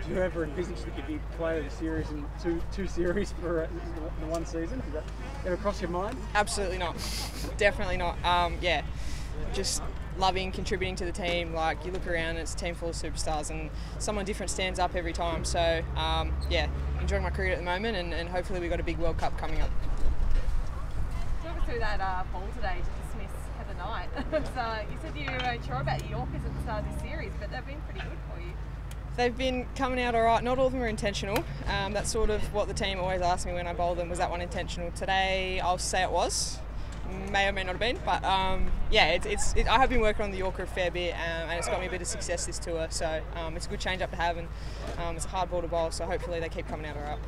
Could you ever envisage that you'd be player of the series in two two series for uh, the one season? Did that ever cross your mind? Absolutely not. Definitely not. Um, yeah, just loving contributing to the team. Like you look around, it's a team full of superstars, and someone different stands up every time. So um, yeah, enjoying my career at the moment, and, and hopefully we've got a big World Cup coming up. Talk us through that uh, ball today to dismiss Heather Knight. so you said you weren't sure about your Yorkers at the start of this series, but they've been pretty good for you. They've been coming out all right. Not all of them are intentional. Um, that's sort of what the team always asks me when I bowl them. Was that one intentional? Today, I'll say it was. May or may not have been, but um, yeah, it's, it's it, I have been working on the Yorker a fair bit, um, and it's got me a bit of success this tour. So um, it's a good change up to have, and um, it's a hard ball to bowl. So hopefully they keep coming out all right.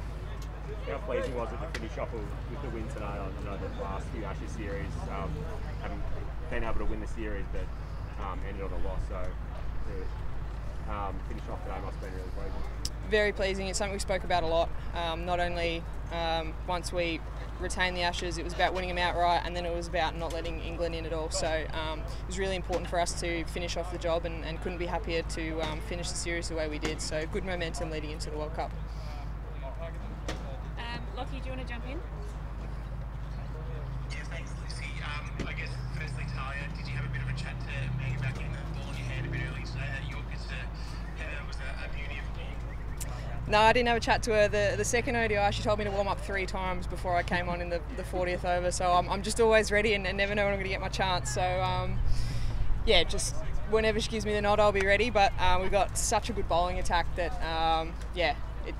How pleasing was it to finish off with the win tonight on you know, the last few Ashes series? Um, having been able to win the series, but um, ended on a loss. So to um, finish off today must have been really pleasing. Very pleasing. It's something we spoke about a lot. Um, not only um, once we retained the Ashes, it was about winning them outright, and then it was about not letting England in at all. So um, it was really important for us to finish off the job, and, and couldn't be happier to um, finish the series the way we did. So good momentum leading into the World Cup. Um, Lockie, do you want to jump in? Yeah, thanks, Lucy. Um, I guess firstly, Tahlia, did you have a bit of a chat to No, I didn't have a chat to her. The, the second ODI, she told me to warm up three times before I came on in the, the 40th over. So I'm, I'm just always ready and, and never know when I'm going to get my chance. So um, yeah, just whenever she gives me the nod, I'll be ready. But uh, we've got such a good bowling attack that um, yeah, it,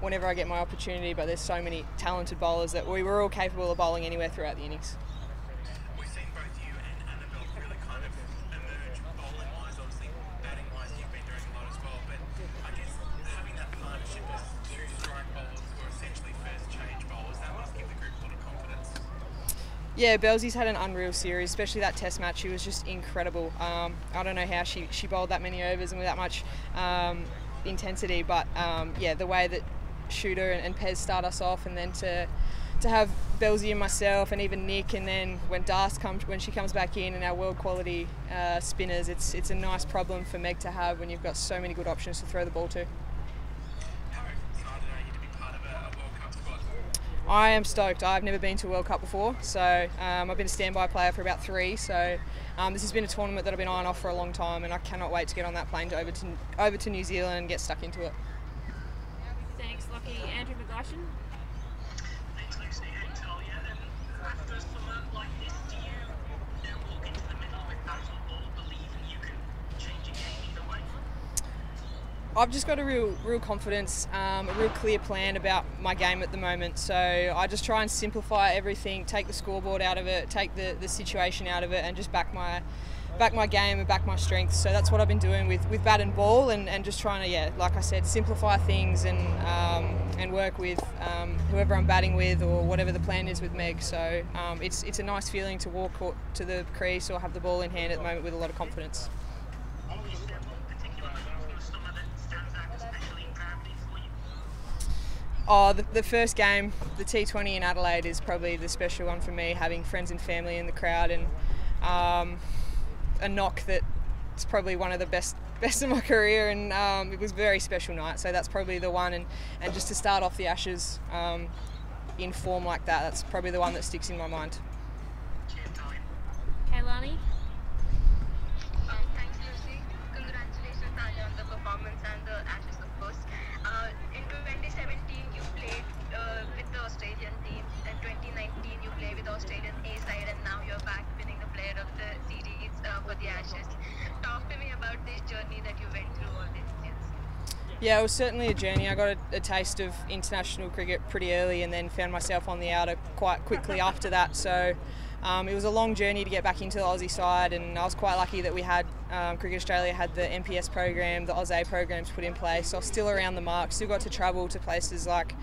whenever I get my opportunity. But there's so many talented bowlers that we were all capable of bowling anywhere throughout the innings. Yeah, Belzy's had an unreal series, especially that Test match. She was just incredible. Um, I don't know how she, she bowled that many overs and with that much um, intensity, but um, yeah, the way that Shooter and, and Pez start us off, and then to to have Belzy and myself, and even Nick, and then when Das comes when she comes back in, and our world quality uh, spinners, it's it's a nice problem for Meg to have when you've got so many good options to throw the ball to. How excited are you to be part of a, a World Cup squad? I am stoked. I've never been to a World Cup before, so um, I've been a standby player for about three. So um, this has been a tournament that I've been eyeing off for a long time, and I cannot wait to get on that plane to over to over to New Zealand and get stuck into it. Thanks, Lockie. Andrew McGlashan. Thanks, Lucy and Tahlia. And after a summer like this, do you now walk into the middle with bat or ball believing you can change a game either way? I've just got a real, real confidence, um, a real clear plan about my game at the moment. So I just try and simplify everything, take the scoreboard out of it, take the, the situation out of it, and just back my back my game and back my strengths. So that's what I've been doing with, with bat and ball, and, and just trying to yeah, like I said, simplify things and um, and work with um, whoever I'm batting with or whatever the plan is with Meg. So um, it's it's a nice feeling to walk to the crease or have the ball in hand at the moment with a lot of confidence. Oh, the, the first game, the T20 in Adelaide, is probably the special one for me. Having friends and family in the crowd and um, a knock that it's probably one of the best best of my career, and um, it was a very special night. So that's probably the one, and, and just to start off the Ashes um, in form like that, that's probably the one that sticks in my mind. Cheers, Tahlia. Kaylani. Um, thanks, Lucy. Congratulations, Tahlia, on the performance and the Ashes, of course. Uh, in 2017, you played uh, with the Australian team. In 2019, you played with the Australian A side, and now you're back winning the Player of the Series uh, for the Ashes. Talk to me about this journey that you went through all these years. Yeah, it was certainly a journey. I got a, a taste of international cricket pretty early and then found myself on the outer quite quickly after that. So um, it was a long journey to get back into the Aussie side, and I was quite lucky that we had um, Cricket Australia had the NPS program, the Aussie programs put in place. So I was still around the mark, still got to travel to places like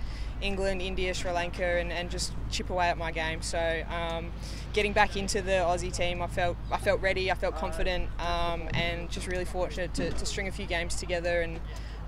England, India, Sri Lanka, and, and just chip away at my game. So um, getting back into the Aussie team, I felt I felt ready, I felt confident, um, and just really fortunate to, to string a few games together and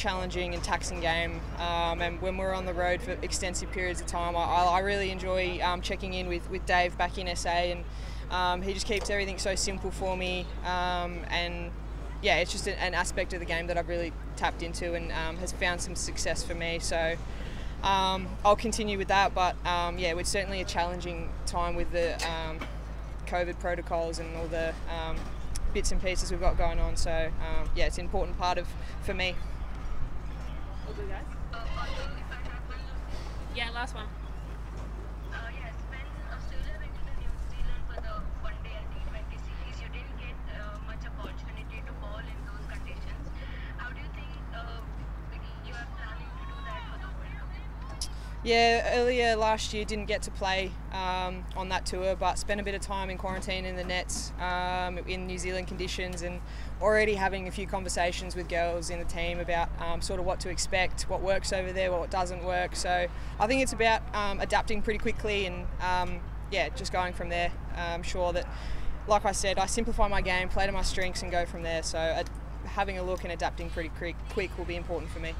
challenging and taxing game, um, and when we're on the road for extensive periods of time, I, I really enjoy um, checking in with, with Dave back in SA, and um, he just keeps everything so simple for me, um, and yeah, it's just an aspect of the game that I've really tapped into and um, has found some success for me. So. Um, I'll continue with that, but yeah, it's certainly a challenging time with the COVID protocols and all the bits and pieces we've got going on. So um, yeah, it's an important part of for me. All good, guys. Uh, also, if I have one last Yeah, last one. Uh, yes, when Australia went to the New Zealand for the one day and T20 series, you didn't get uh, much opportunity to bowl in those conditions. How do you think uh, you are planning to do that for the World Cup? Yeah, earlier last year didn't get to play um, on that tour, but spent a bit of time in quarantine in the nets um, in New Zealand conditions, and already having a few conversations with girls in the team about um, sort of what to expect, what works over there, what doesn't work. So I think it's about um, adapting pretty quickly, and um, yeah, just going from there. I'm sure that, like I said, I simplify my game, play to my strengths, and go from there. So uh, having a look and adapting pretty quick, quick will be important for me.